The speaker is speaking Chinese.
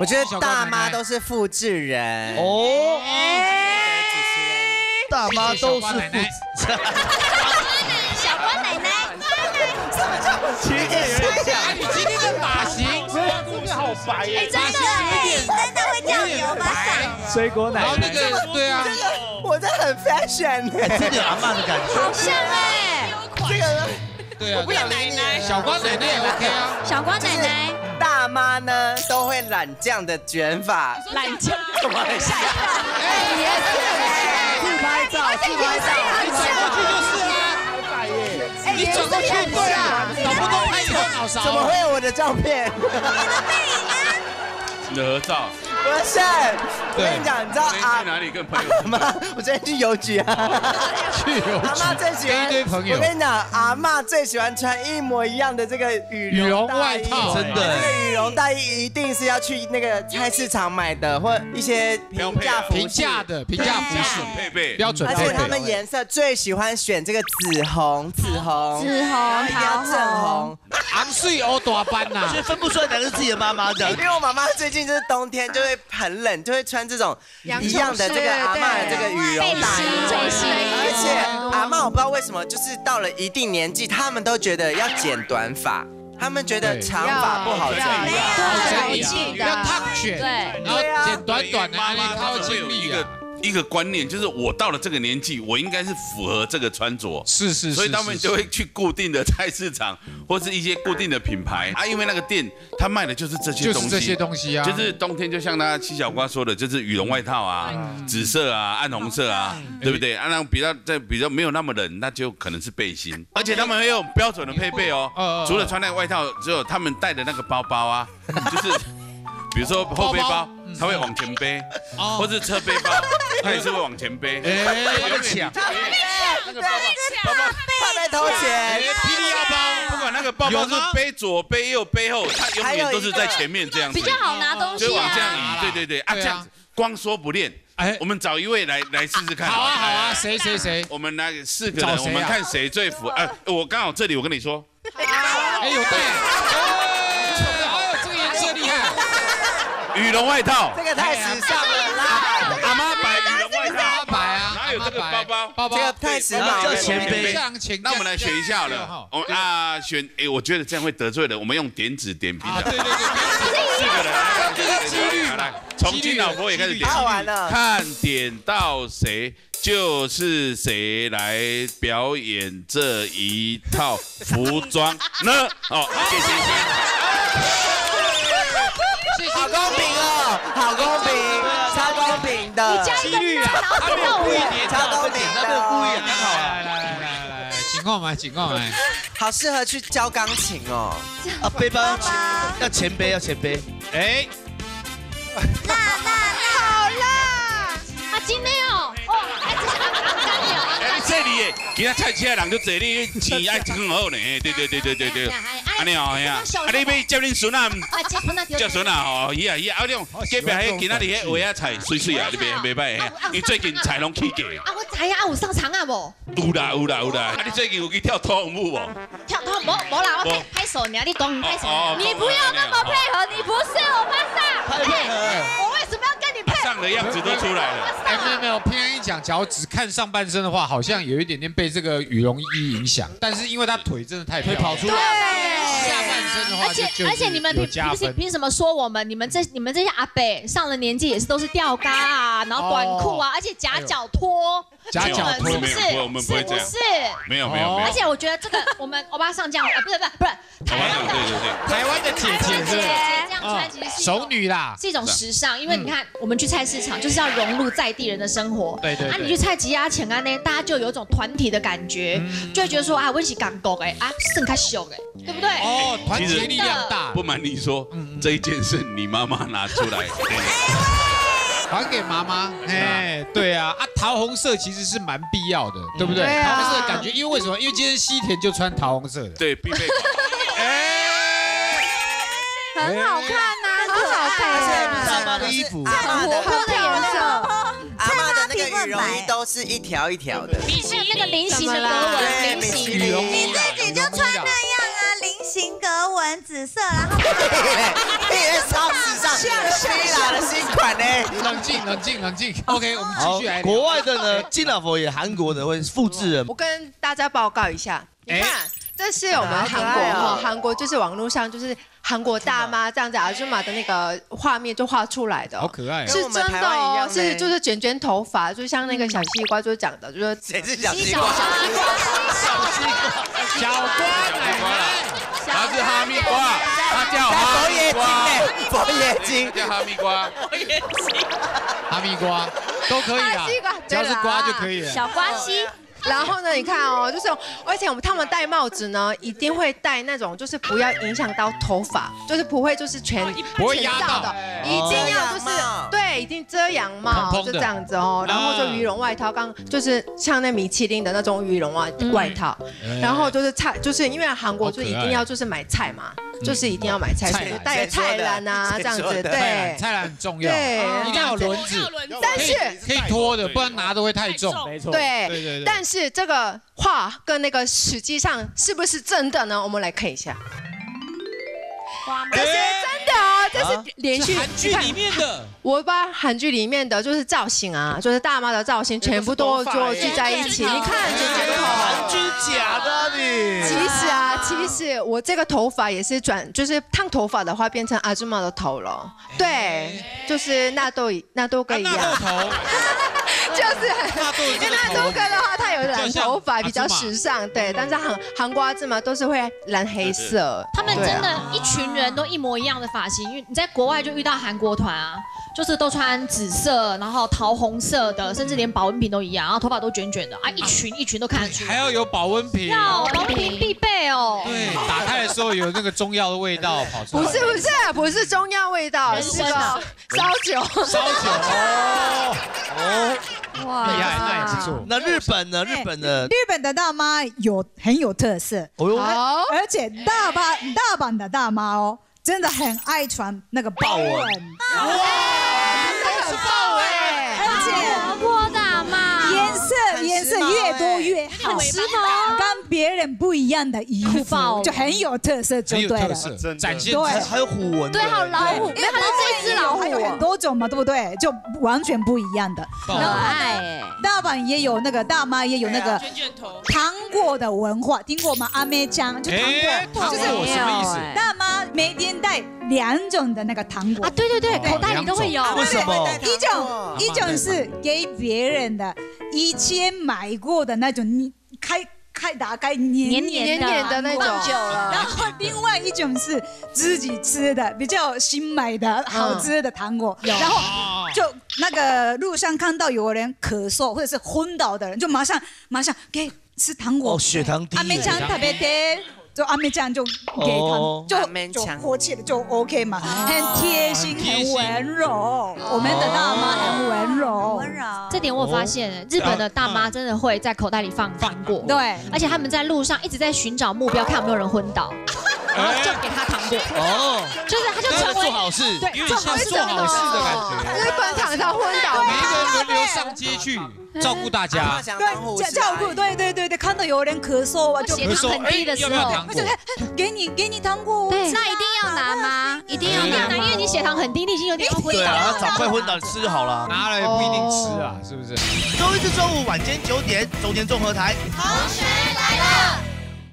我觉得大妈都是复制人。哦。大妈都是小瓜奶奶。小瓜奶奶，其实有点像啊，你今天的发型，这个好白哎，耶，真的哎，真的会酱油吗？上水果奶然后那奶，个对啊，我这很 fashion 哎真的有阿嬷的感觉。好像哎，这个对啊，奶奶，小瓜奶奶。也 OK 啊。小瓜奶奶，大妈呢都会染这样的卷发，懒酱，怎么很像？自拍照，自拍照，你转过去就是啊，白耶。哎，你转过去对啊，找不到拍你后脑勺。怎么会有我的照片？你的背影啊你的合照，不是，我跟你讲，你知道阿去哪里跟朋友？阿妈，我今天去邮局啊。去邮局阿妈最喜欢一堆朋友我跟你讲，阿妈最喜欢穿一模一样的这个羽羽绒绒外套真的这个羽绒大衣一定是要去那个菜市场买的，或一些平价服平价。的平价服饰配备标准而且他们。颜色最喜欢选这个紫红、紫红、紫红一定要正红。昂睡欧大班呐所以，分不出来哪个是自己的妈妈的因。为我妈妈最近就是冬天就会很冷，就会穿这种一样的这个阿嬷的这个羽绒大衣。而且阿嬷我不知道为什么，就是到了一定年纪，他们都觉得要剪短发，他们觉得长发不好整理。整理对要烫卷，对然后剪短短的，妈妈安尼靠会有一经历啊个。一个观念，就是我到了这个年纪，我应该是符合这个穿着。是是是，所以他们就会去固定的菜市场，或是一些固定的品牌。啊，因为那个店他卖的就是这些东西，就是这些东西啊，就是冬天，就像他七小瓜说的，就是羽绒外套啊，紫色啊，暗红色啊，对不对？啊，那比较在比较没有那么冷，那就可能是背心，而且他们会有标准的配备哦。除了穿那个外套之后，他们带的那个包包啊，就是比如说后背包他会往前背，哦或是侧背包，他也是会往前背。哎，永远抢，那个包包包包。怕被偷哎钱。霹雳腰包，不管那个包包是背左背右背后，他永远都是在前面这样子，比较好拿东西就往这样啊。移。对对对啊，这样子光说不练。哎我们找一位来来试试看。好啊好啊，谁谁谁？我们来四个人，我们看谁最符。哎，我刚好这里，我跟你说，哎有带，哎呦这个颜色厉害，羽绒外套，这个太时尚了啦！阿妈白羽绒外套，阿白啊，哪有这个包包包包这个太时尚了。叫前辈那我们来选一下好了。我们啊选，哎，我觉得这样会得罪人，我们用点指点笔啊，的对。对对，四个人，这是几率嘛来，从今老婆也开始点。看点到谁，就是谁来表演这一套服装呢？哦，谢谢谢几率啊，他没有故意点超公平他没有故意啊，刚好啊。来来来来来来，情况来情况来，好适合去教钢琴哦。啊，背包要前要前背，要前背。哎，辣辣辣好啦，啊今天哦，哦，还只是阿阿干了啊。哎，这里耶，其他菜车的人就坐你钱爱很好呢。对对对对对对。安尼哦，哎呀，啊。你要接恁孙啊？啊，这盆那丢叫孙啊，吼，伊啊伊啊，啊，种隔壁迄今仔日迄画啊菜水水啊，你袂袂歹嘿，伊最近菜拢起价。啊，我知啊，有上场啊无？有啦有啦有啦，啊你最近有去跳脱舞无？跳脱无无啦，我拍拍手，你啊你懂拍手。哦哦，你不要那么配合，你不是我班上，太配合我为什么要跟你配合？上的样子都出来了。哎没有没有，偏一讲，假如只看上半身的话，好像有一点点被这个羽绒衣影响，但是因为他腿真的太腿跑出来，对下半身的话而且而且你们凭凭有加分。凭什么说我们？你们这你们这些阿伯上了年纪也是都是吊嘎啊，然后短裤啊，而且夹脚拖，夹脚拖是不是？没有我们不会这样是没有没有没有而，且我觉得这个我们欧巴上这样，啊，不是不是不是，台湾的对对对。台湾的姐姐熟女啦，是一种时尚，因为你看，我们去菜市场就是要融入在地人的生活。对对对啊，你去菜吉亚前啊呢，大家就有一种团体的感觉，就会觉得说啊，温习港狗哎啊，盛开秀哎，对不对？哦，团结力量大，不瞒你说，这一件是你妈妈拿出来。对还给妈妈。哎，对啊，啊，桃红色其实是蛮必要的，对不对？桃红色的感觉，因为为什么？因为今天西田就穿桃红色的。对，必备款。哎，很好看呐，很好看而且啊，大妈的衣服，阿妈的活泼的颜色，阿妈的那个羽绒衣都是一条一条的。还有那个菱形的格对纹，菱形米其林羽绒你自己就穿那样啊，菱形格纹紫色，然后你在超时尚，希腊的新款呢？冷静冷静冷静。OK，我们好继续来，聊。国外的呢，金老佛也韩国的会复制人我跟大家报告一下，你哎看，这是我们韩国哈，韩国就是网络上就是韩国大妈这样子阿祖玛的那个画面就画出来的。哦，好可爱哦。是真的哦，呢是就是卷卷头发，就像那个小西瓜就讲的，就是谁是小西瓜？小西瓜？小瓜。奶奶，他是哈密瓜，他叫佛哈密瓜，呢？佛爷金他。叫哈密瓜。哈密瓜。都可以啦哈密瓜，只要是瓜。就可以了。小瓜。西，然后呢，你看哦，就是而且我们他们戴帽子呢，一定会戴那种就是不要影响到头发，就是不会就是全不会压到全罩的，一定要就是对，一定遮阳帽，就这样子。哦。然后就羽绒外套，刚就是像那米其林的那种羽绒外嗯。外套，然后就是菜，就是因为韩国就一定要就是买菜嘛，就是一定要买菜，菜所以带着菜篮啊这样子，对菜篮很重要，对一定要有轮子，但是可以拖的，不然拿的会太重。没错，对对对对但是这个话跟那个实际上是不是真的呢？我们来看一下，这是真的啊，这是连续韩剧里。面的，我把韩剧里面的就是造型啊，就是大妈的造型，全部都就聚在一起。你看卷卷头。韩剧假的啊你。其实啊，其实我这个头发也是转，就是烫头发的话变成阿祖玛的头了。对，就是纳豆纳豆哥一纳豆样，头，就是纳豆因为这个纳豆哥的话，他有染头发，比较时尚。对，但是韩韩国阿芝麻都是会染黑色。他们真的，一群人都一模一样的发型，因为你在国外就遇到韩国团啊，就是都穿紫色，然后桃红色的，甚至连保温瓶都一样，然后头发都卷卷的啊，一群一群都看得出来。还要有保温瓶，要保温瓶必备哦。对，打开的时候有那个中药的味道跑出来。不是不是不是中药味道，是个参啊烧酒。烧酒哦，哦，哇厉害，那也不错。那日本呢？日本的日本的大妈有很有特色，哦而且大阪大阪的大妈哦，真的很爱穿那个豹纹，很爆哎！而且活泼大妈，颜色颜色越多越好，很时髦。跟别人不一样的衣服就很有特色，就对了。特色，展现对还还有虎纹的，对，还有老虎，没有，它是这一只老虎还有很多种嘛，对不对？就完全不一样的。然后爱哎。大阪也有那个大妈也有那个糖果的文化，听过吗？阿妹酱就糖哎，果，就是什么意思？大妈每天带两种的那个糖果。啊，对对对，哦口袋里都会有。为什么？一种一种是给别人的，以前买过的那种，你开开打开黏黏黏黏黏的那种。放久了。然后另外一种是自己吃的，比较新买的好吃的糖果，然后啊就那个路上看到有人咳嗽或者是昏倒的人，就马上马上给吃糖果。哦，，血糖低。阿妹耶。酱特别的。就阿妹这样就给哦。他，阿就就妹酱活气的就 OK 嘛，很贴心，很贴心很温柔。我们的大妈很温柔，温柔。这点我有发现，日本的大妈真的会在口袋里放糖果，对，而且他们在路上一直在寻找目标，看有没有人昏倒，然后就给他糖果，哦，就是他就那成为做好事。对有点像做好事的感觉。日本常常昏倒每一个人轮流上街去照顾大家对，照照顾，对对对对，看到有人咳嗽啊，就血糖很低的时要不要候糖果？给你给你糖果哦，对，那一定要拿吗？一定要拿，因为你血糖很低，你已经有点要昏对啊，倒了。他早快昏倒，你吃就好了。拿了也不一定吃啊，是不是？周一至周五晚间九点，中间综合台。同。